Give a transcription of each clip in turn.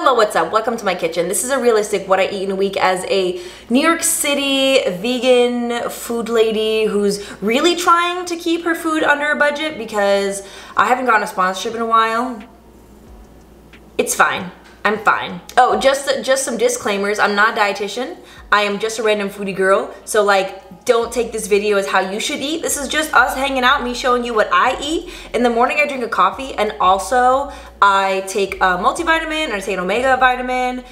Hello, what's up? Welcome to my kitchen. This is a realistic what I eat in a week as a New York City vegan food lady who's really trying to keep her food under a budget because I haven't gotten a sponsorship in a while. It's fine. I'm fine. Oh, just just some disclaimers. I'm not a dietitian. I am just a random foodie girl. So like, don't take this video as how you should eat. This is just us hanging out, me showing you what I eat. In the morning, I drink a coffee and also I take a multivitamin and I take an omega vitamin.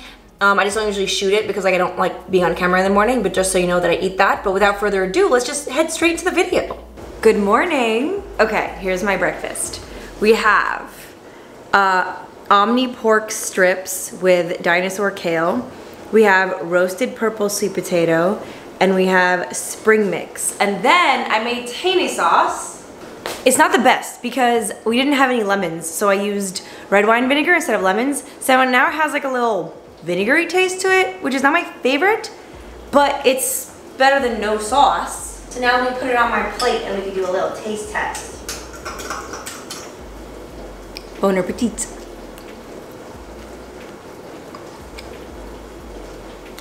Um, I just don't usually shoot it because like I don't like being on camera in the morning, but just so you know that I eat that. But without further ado, let's just head straight to the video. Good morning. Okay, here's my breakfast. We have uh, Omni pork strips with dinosaur kale. We have roasted purple sweet potato and we have spring mix. And then I made tahini sauce. It's not the best because we didn't have any lemons, so I used red wine vinegar instead of lemons. So now it has like a little vinegary taste to it, which is not my favorite, but it's better than no sauce. So now me put it on my plate and we can do a little taste test. Bon appetit.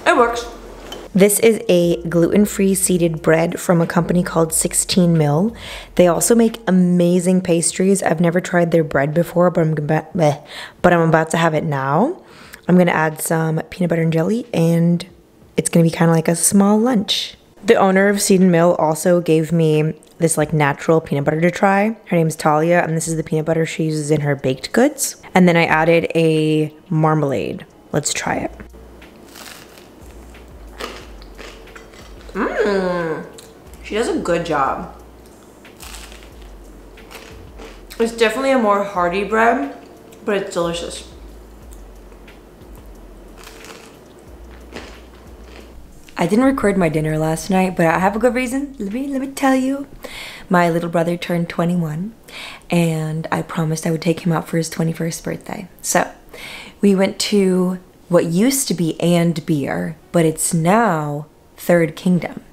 It works. This is a gluten-free seeded bread from a company called 16 Mill. They also make amazing pastries. I've never tried their bread before, but I'm about, but I'm about to have it now. I'm gonna add some peanut butter and jelly, and it's gonna be kind of like a small lunch. The owner of Seed and Mill also gave me this like natural peanut butter to try. Her name's Talia, and this is the peanut butter she uses in her baked goods. And then I added a marmalade. Let's try it. Mmm. She does a good job. It's definitely a more hearty bread, but it's delicious. I didn't record my dinner last night, but I have a good reason. Let me let me tell you. My little brother turned 21 and I promised I would take him out for his 21st birthday. So, we went to what used to be and beer, but it's now Third Kingdom.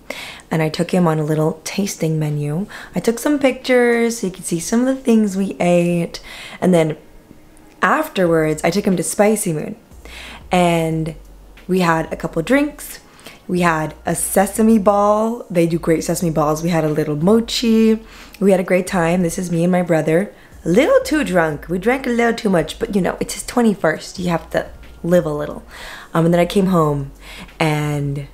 And I took him on a little tasting menu. I took some pictures so you could see some of the things we ate. And then afterwards, I took him to Spicy Moon. And we had a couple drinks. We had a sesame ball. They do great sesame balls. We had a little mochi. We had a great time. This is me and my brother. A little too drunk. We drank a little too much, but you know, it's his 21st. You have to live a little. Um, and then I came home and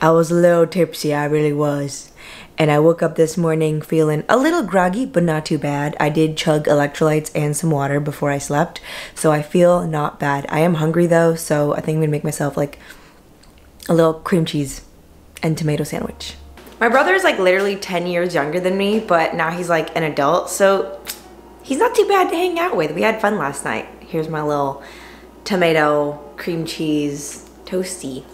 I was a little tipsy, I really was. And I woke up this morning feeling a little groggy, but not too bad. I did chug electrolytes and some water before I slept, so I feel not bad. I am hungry though, so I think I'm gonna make myself like a little cream cheese and tomato sandwich. My brother is like literally 10 years younger than me, but now he's like an adult, so he's not too bad to hang out with. We had fun last night. Here's my little tomato cream cheese toasty.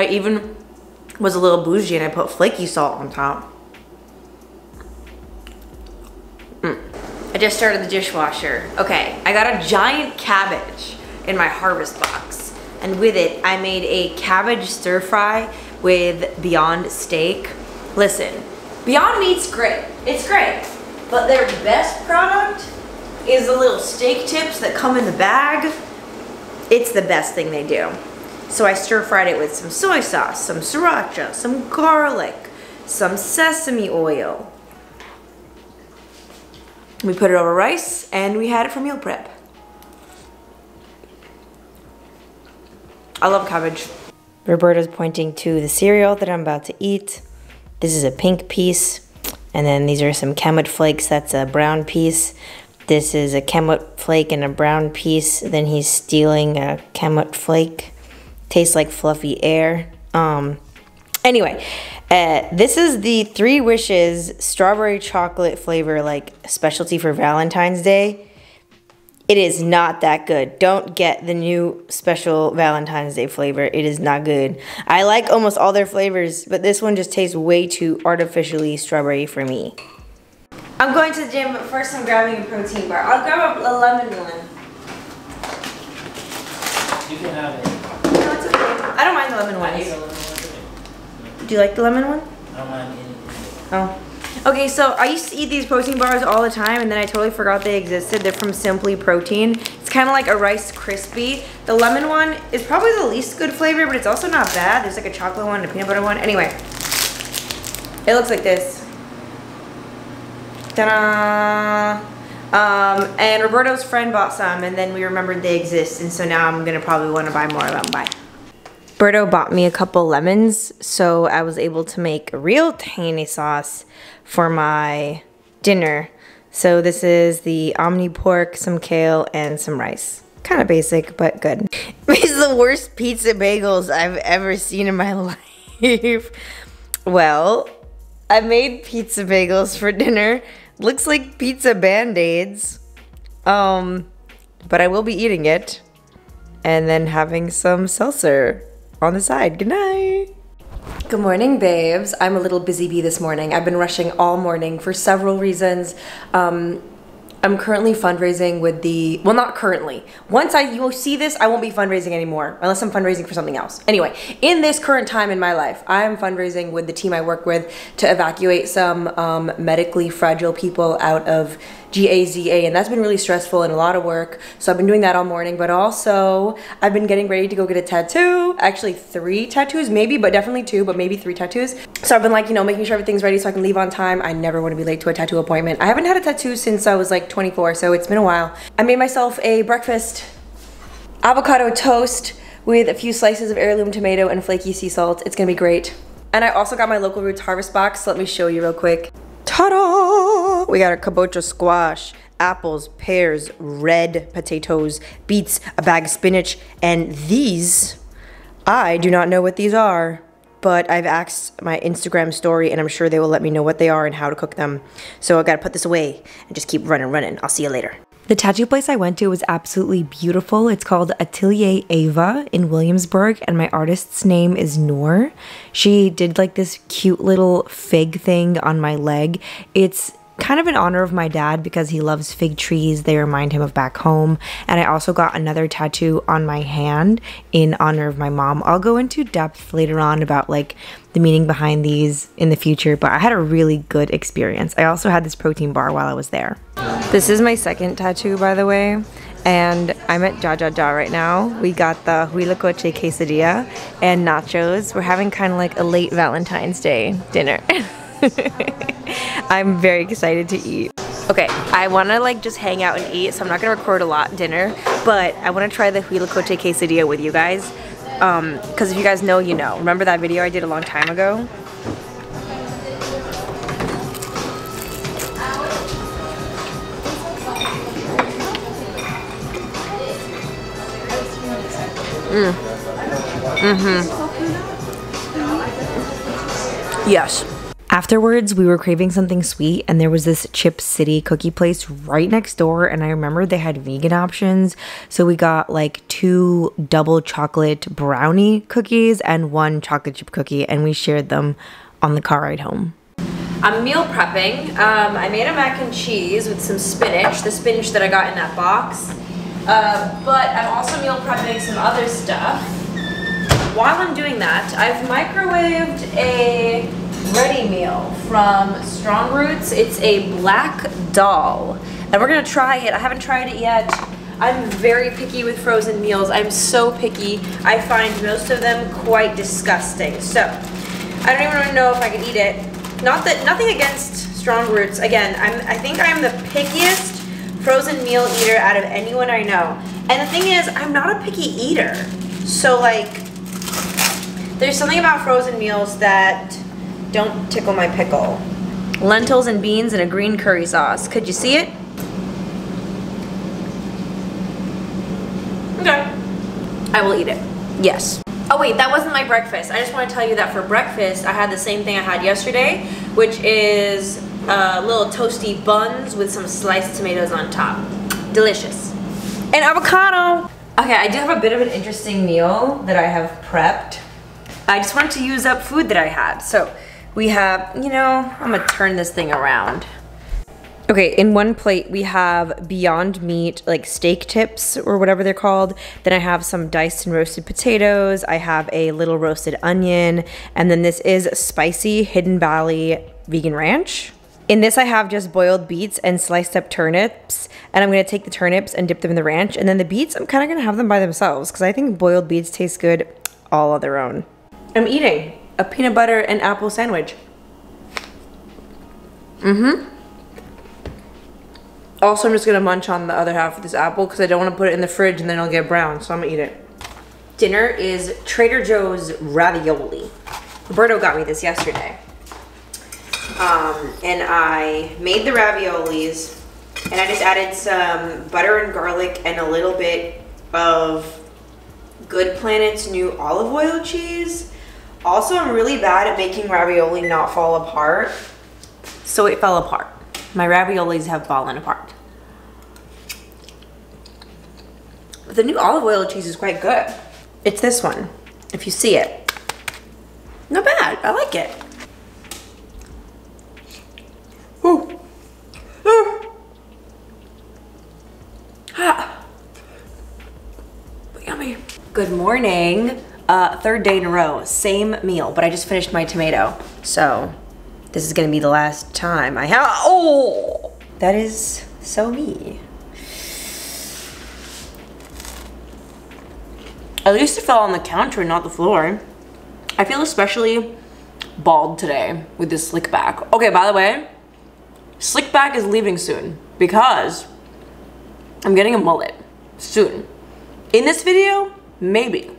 I even was a little bougie and I put flaky salt on top. Mm. I just started the dishwasher. Okay, I got a giant cabbage in my harvest box. And with it, I made a cabbage stir fry with Beyond Steak. Listen, Beyond Meat's great. It's great. But their best product is the little steak tips that come in the bag. It's the best thing they do. So I stir fried it with some soy sauce, some sriracha, some garlic, some sesame oil. We put it over rice and we had it for meal prep. I love cabbage. Roberto's pointing to the cereal that I'm about to eat. This is a pink piece. And then these are some Kenwood flakes. That's a brown piece. This is a Kenwood flake and a brown piece. Then he's stealing a Kenwood flake tastes like fluffy air. Um, anyway, uh, this is the Three Wishes strawberry chocolate flavor, like specialty for Valentine's Day. It is not that good. Don't get the new special Valentine's Day flavor. It is not good. I like almost all their flavors, but this one just tastes way too artificially strawberry for me. I'm going to the gym, but first I'm grabbing a protein bar. I'll grab a, a lemon one. You can have it. No, it's okay. I don't mind the lemon ones. the lemon one. Do you like the lemon one? I don't mind anything. Oh. Okay, so I used to eat these protein bars all the time and then I totally forgot they existed. They're from Simply Protein. It's kind of like a Rice Krispie. The lemon one is probably the least good flavor, but it's also not bad. There's like a chocolate one, a peanut butter one. Anyway, it looks like this. Ta-da! Um, and Roberto's friend bought some and then we remembered they exist and so now I'm gonna probably wanna buy more of them. Bye. Berto bought me a couple lemons, so I was able to make a real tahini sauce for my dinner. So this is the Omni pork, some kale, and some rice. Kind of basic, but good. These are the worst pizza bagels I've ever seen in my life. well, I made pizza bagels for dinner. Looks like pizza band-aids. Um, but I will be eating it and then having some seltzer on the side. Good night. Good morning, babes. I'm a little busy bee this morning. I've been rushing all morning for several reasons. Um, I'm currently fundraising with the, well not currently. Once I you will see this, I won't be fundraising anymore unless I'm fundraising for something else. Anyway, in this current time in my life, I am fundraising with the team I work with to evacuate some um, medically fragile people out of GAZA, and that's been really stressful and a lot of work. So I've been doing that all morning, but also I've been getting ready to go get a tattoo. Actually, three tattoos, maybe, but definitely two, but maybe three tattoos. So I've been like, you know, making sure everything's ready so I can leave on time. I never want to be late to a tattoo appointment. I haven't had a tattoo since I was like 24, so it's been a while. I made myself a breakfast avocado toast with a few slices of heirloom tomato and flaky sea salt. It's gonna be great. And I also got my local roots harvest box, so let me show you real quick. Ta-da! We got a kabocha squash, apples, pears, red potatoes, beets, a bag of spinach, and these, I do not know what these are, but I've asked my Instagram story and I'm sure they will let me know what they are and how to cook them. So I gotta put this away and just keep running, running. I'll see you later. The tattoo place I went to was absolutely beautiful. It's called Atelier Eva in Williamsburg, and my artist's name is Noor. She did like this cute little fig thing on my leg. It's kind of in honor of my dad because he loves fig trees. They remind him of back home. And I also got another tattoo on my hand in honor of my mom. I'll go into depth later on about like the meaning behind these in the future, but I had a really good experience. I also had this protein bar while I was there. This is my second tattoo, by the way. And I'm at Jajaja right now. We got the huitlacoche quesadilla and nachos. We're having kind of like a late Valentine's Day dinner. I'm very excited to eat. Okay, I want to like just hang out and eat, so I'm not to record a lot dinner, but I want to try the huitlacoche quesadilla with you guys. Um, Because if you guys know, you know. Remember that video I did a long time ago? Mm. Mm-hmm. Yes. Afterwards, we were craving something sweet, and there was this Chip City cookie place right next door. And I remember they had vegan options. So we got like two double chocolate brownie cookies and one chocolate chip cookie, and we shared them on the car ride home. I'm meal prepping. Um, I made a mac and cheese with some spinach, the spinach that I got in that box. Uh, but I'm also meal prepping some other stuff. While I'm doing that, I've microwaved a ready meal from Strong Roots. It's a black dal, And we're gonna try it. I haven't tried it yet. I'm very picky with frozen meals. I'm so picky. I find most of them quite disgusting. So, I don't even know if I can eat it. Not that, nothing against Strong Roots. Again, I'm, I think I'm the pickiest frozen meal eater out of anyone I know. And the thing is, I'm not a picky eater. So like, there's something about frozen meals that don't tickle my pickle. Lentils and beans and a green curry sauce. Could you see it? Okay. I will eat it. Yes. Oh wait, that wasn't my breakfast. I just want to tell you that for breakfast, I had the same thing I had yesterday, which is uh, little toasty buns with some sliced tomatoes on top. Delicious. And avocado. Okay, I do have a bit of an interesting meal that I have prepped. I just wanted to use up food that I had. So we have, you know, I'm gonna turn this thing around. Okay, in one plate we have Beyond Meat, like steak tips or whatever they're called. Then I have some diced and roasted potatoes. I have a little roasted onion. And then this is spicy Hidden Valley vegan ranch. In this I have just boiled beets and sliced up turnips. And I'm gonna take the turnips and dip them in the ranch. And then the beets, I'm kinda gonna have them by themselves because I think boiled beets taste good all on their own. I'm eating a peanut butter and apple sandwich. Mm-hmm. Also, I'm just gonna munch on the other half of this apple because I don't wanna put it in the fridge and then it'll get brown, so I'm gonna eat it. Dinner is Trader Joe's ravioli. Roberto got me this yesterday. Um, and I made the raviolis and I just added some butter and garlic and a little bit of Good Planet's new olive oil cheese. Also, I'm really bad at making ravioli not fall apart. So it fell apart. My raviolis have fallen apart. But the new olive oil cheese is quite good. It's this one, if you see it. Not bad, I like it. Ooh. Ooh. Ah. Yummy. Good morning. Uh, third day in a row, same meal, but I just finished my tomato. So this is gonna be the last time I have, oh, that is so me. At least it fell on the counter, not the floor. I feel especially bald today with this slick back. Okay, by the way, slick back is leaving soon because I'm getting a mullet soon. In this video, maybe,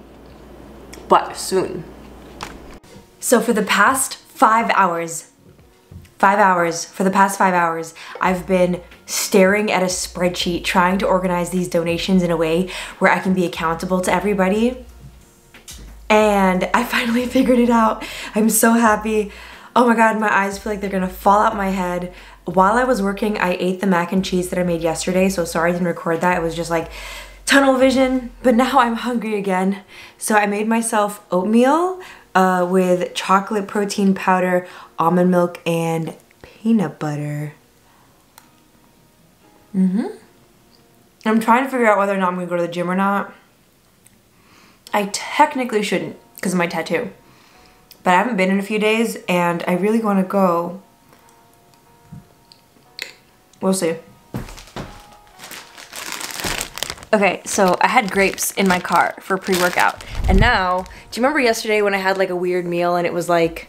but soon. So for the past five hours, five hours, for the past five hours, I've been staring at a spreadsheet trying to organize these donations in a way where I can be accountable to everybody. And I finally figured it out. I'm so happy. Oh my god, my eyes feel like they're gonna fall out my head. While I was working, I ate the mac and cheese that I made yesterday, so sorry I didn't record that. It was just like tunnel vision, but now I'm hungry again. So I made myself oatmeal uh, with chocolate protein powder, almond milk, and peanut butter. Mm-hmm. I'm trying to figure out whether or not I'm gonna go to the gym or not. I technically shouldn't because of my tattoo. But I haven't been in a few days and I really want to go. We'll see. Okay, so I had grapes in my car for pre-workout. And now, do you remember yesterday when I had like a weird meal and it was like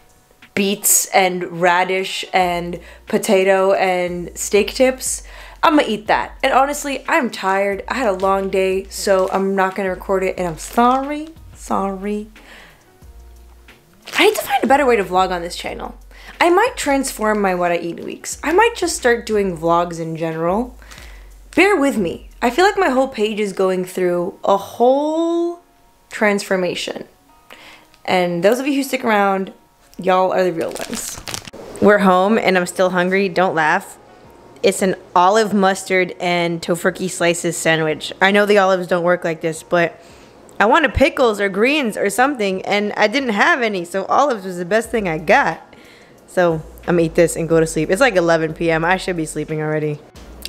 beets and radish and potato and steak tips? I'm gonna eat that. And honestly, I'm tired. I had a long day, so I'm not gonna record it and I'm sorry, sorry. I need to find a better way to vlog on this channel. I might transform my what I eat weeks. I might just start doing vlogs in general. Bear with me. I feel like my whole page is going through a whole transformation. And those of you who stick around, y'all are the real ones. We're home and I'm still hungry. Don't laugh. It's an olive mustard and Tofurky slices sandwich. I know the olives don't work like this, but I wanted pickles or greens or something and I didn't have any. So olives was the best thing I got. So I'm gonna eat this and go to sleep. It's like 11 p.m. I should be sleeping already.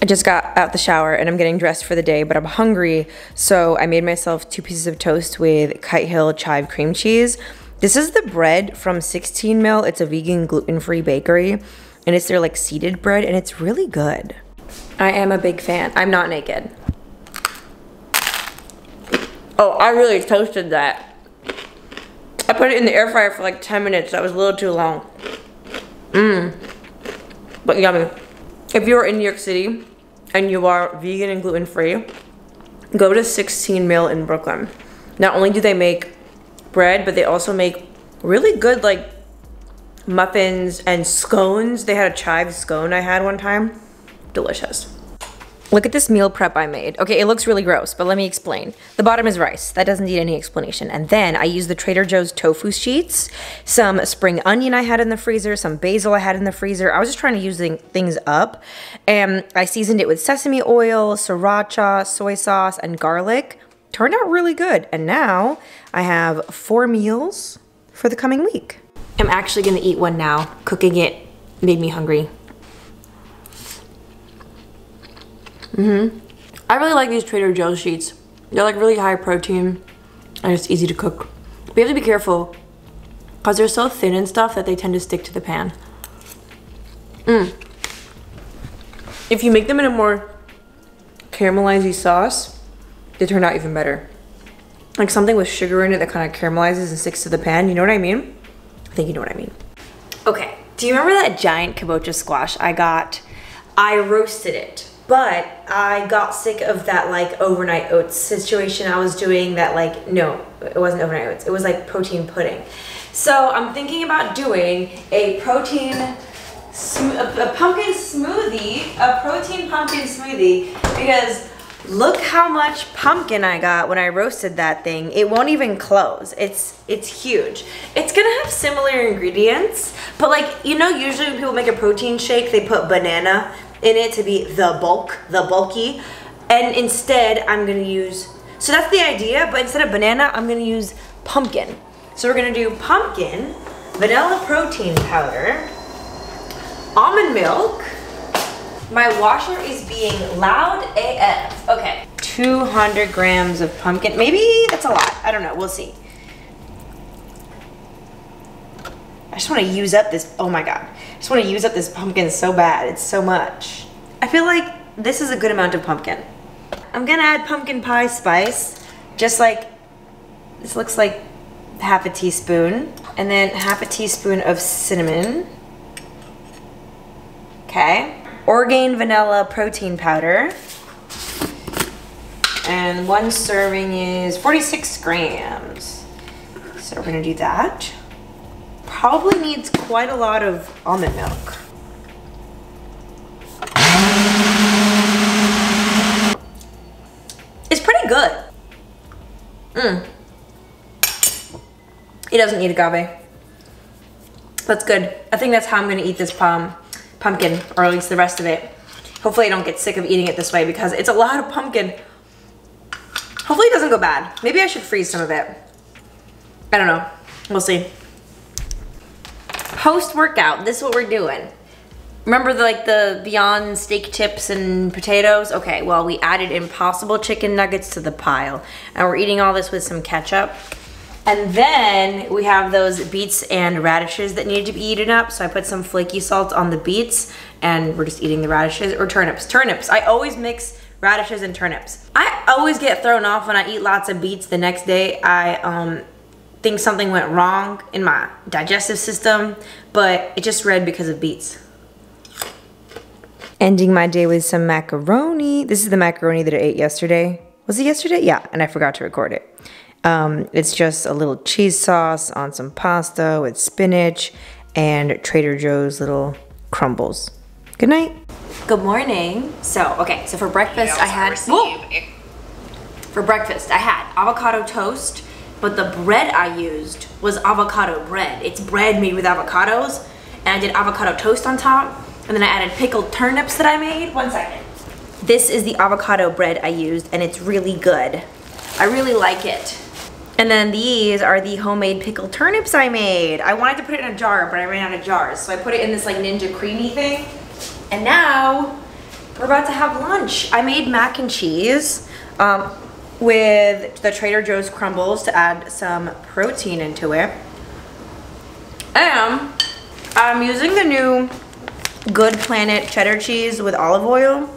I just got out the shower and I'm getting dressed for the day, but I'm hungry, so I made myself two pieces of toast with Kite Hill chive cream cheese. This is the bread from 16 Mill. It's a vegan gluten-free bakery, and it's their like seeded bread, and it's really good. I am a big fan. I'm not naked. Oh, I really toasted that. I put it in the air fryer for like 10 minutes. That was a little too long. Mmm. But yummy. If you're in New York City and you are vegan and gluten free, go to 16 Mill in Brooklyn. Not only do they make bread, but they also make really good like muffins and scones. They had a chive scone I had one time. Delicious. Look at this meal prep I made. Okay, it looks really gross, but let me explain. The bottom is rice. That doesn't need any explanation. And then I used the Trader Joe's tofu sheets, some spring onion I had in the freezer, some basil I had in the freezer. I was just trying to use things up. And I seasoned it with sesame oil, sriracha, soy sauce, and garlic. Turned out really good. And now I have four meals for the coming week. I'm actually gonna eat one now. Cooking it made me hungry. Mm-hmm. I really like these Trader Joe's sheets. They're like really high protein and it's easy to cook. But you have to be careful because they're so thin and stuff that they tend to stick to the pan. Mmm. if you make them in a more caramelized sauce, they turn out even better. Like something with sugar in it that kind of caramelizes and sticks to the pan. You know what I mean? I think you know what I mean. Okay, do you remember that giant kabocha squash I got? I roasted it, but I got sick of that like overnight oats situation I was doing that like, no, it wasn't overnight oats. It was like protein pudding. So I'm thinking about doing a protein, a, pumpkin smoothie, a protein pumpkin smoothie because Look how much pumpkin I got when I roasted that thing. It won't even close. It's it's huge. It's gonna have similar ingredients, but like, you know, usually when people make a protein shake, they put banana in it to be the bulk, the bulky. And instead, I'm gonna use, so that's the idea, but instead of banana, I'm gonna use pumpkin. So we're gonna do pumpkin, vanilla protein powder, almond milk, my washer is being loud AF. Okay. 200 grams of pumpkin. Maybe that's a lot. I don't know. We'll see. I just want to use up this. Oh my god. I just want to use up this pumpkin so bad. It's so much. I feel like this is a good amount of pumpkin. I'm gonna add pumpkin pie spice. Just like, this looks like half a teaspoon. And then half a teaspoon of cinnamon. Okay. Orgain vanilla protein powder. And one serving is 46 grams. So we're gonna do that. Probably needs quite a lot of almond milk. It's pretty good. Mmm. It doesn't need agave. That's good. I think that's how I'm gonna eat this palm pumpkin, or at least the rest of it. Hopefully I don't get sick of eating it this way because it's a lot of pumpkin. Hopefully it doesn't go bad. Maybe I should freeze some of it. I don't know. We'll see. Post-workout, this is what we're doing. Remember the, like the Beyond steak tips and potatoes? Okay, well we added impossible chicken nuggets to the pile. And we're eating all this with some ketchup. And then we have those beets and radishes that needed to be eaten up. So I put some flaky salt on the beets and we're just eating the radishes or turnips. Turnips. I always mix radishes and turnips. I always get thrown off when I eat lots of beets the next day. I um, think something went wrong in my digestive system, but it just read because of beets. Ending my day with some macaroni. This is the macaroni that I ate yesterday. Was it yesterday? Yeah, and I forgot to record it. Um, it's just a little cheese sauce on some pasta with spinach and Trader Joe's little crumbles. Good night. Good morning. So, okay, so for breakfast I had, whoa, for breakfast I had avocado toast, but the bread I used was avocado bread. It's bread made with avocados, and I did avocado toast on top, and then I added pickled turnips that I made. One second. This is the avocado bread I used, and it's really good. I really like it. And then these are the homemade pickled turnips I made. I wanted to put it in a jar, but I ran out of jars. So I put it in this like Ninja Creami thing. And now we're about to have lunch. I made mac and cheese um, with the Trader Joe's crumbles to add some protein into it. And I'm using the new Good Planet cheddar cheese with olive oil.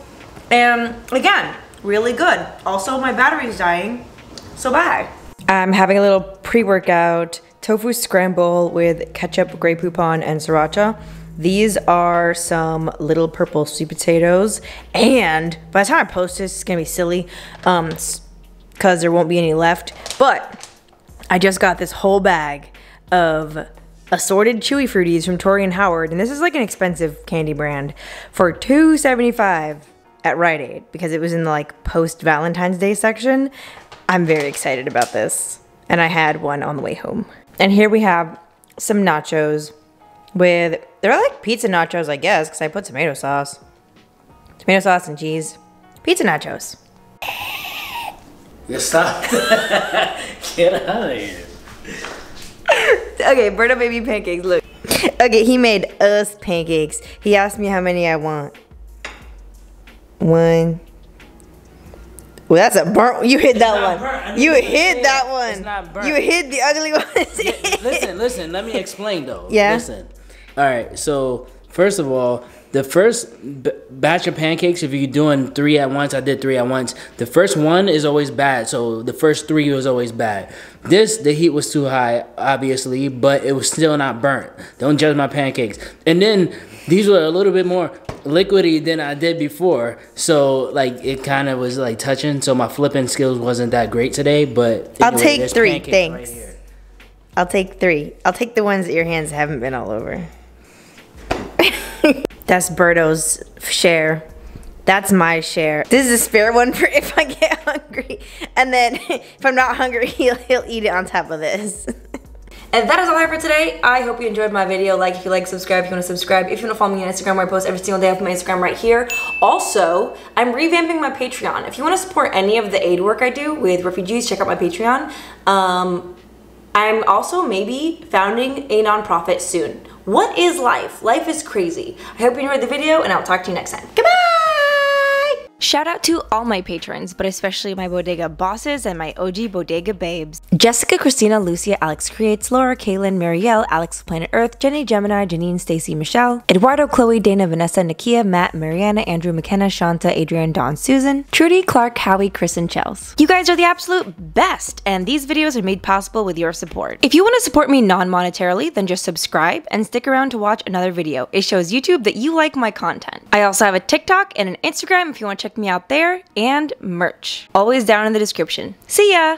And again, really good. Also, my battery's dying, so bye. I'm having a little pre-workout tofu scramble with ketchup, Grey Poupon, and sriracha. These are some little purple sweet potatoes. And by the time I post this, it's gonna be silly um, because there won't be any left. But I just got this whole bag of assorted chewy fruities from Torie and Howard. And this is like an expensive candy brand for $2.75 at Rite Aid because it was in the like post Valentine's Day section. I'm very excited about this. And I had one on the way home. And here we have some nachos with, they're like pizza nachos, I guess, because I put tomato sauce. Tomato sauce and cheese. Pizza nachos. You stop. Get out of here. okay, Berto baby pancakes, look. Okay, he made us pancakes. He asked me how many I want. One, well, that's a burnt. You hit that one. You hit that one. It's not burnt. You hit the ugly one. listen, listen. Let me explain though. Yeah. Listen. All right. So first of all, the first b- batch of pancakes, if you're doing three at once, I did three at once. The first one is always bad, so the first three was always bad. This, the heat was too high, obviously, but it was still not burnt. Don't judge my pancakes. And then these were a little bit more liquidy than I did before, so like it kind of was like touching. So my flipping skills wasn't that great today, but I'll anyway, take three, thanks. here. I'll take three. I'll take the ones that your hands haven't been all over. That's Berto's share. That's my share. This is a spare one for if I get hungry. And then if I'm not hungry, he'll, he'll eat it on top of this. And that is all I have for today. I hope you enjoyed my video. Like if you like, subscribe if you want to subscribe. If you want to follow me on Instagram where I post every single day, I put my Instagram right here. Also, I'm revamping my Patreon. If you want to support any of the aid work I do with refugees, check out my Patreon. Um, I'm also maybe founding a nonprofit soon. What is life? Life is crazy. I hope you enjoyed the video and I'll talk to you next time. Goodbye! Shout out to all my patrons, but especially my bodega bosses and my OG bodega babes. Jessica, Christina, Lucia, Alex Creates, Laura, Kaylin, Marielle, Alex Planet Earth, Jenny, Gemini, Janine, Stacy, Michelle, Eduardo, Chloe, Dana, Vanessa, Nakia, Matt, Mariana, Andrew, McKenna, Shanta, Adrian, Dawn, Susan, Trudy, Clark, Howie, Chris, and Chels. You guys are the absolute best, and these videos are made possible with your support. If you want to support me non-monetarily, then just subscribe and stick around to watch another video. It shows YouTube that you like my content. I also have a TikTok and an Instagram if you want to check me out there, and merch. Always down in the description. See ya!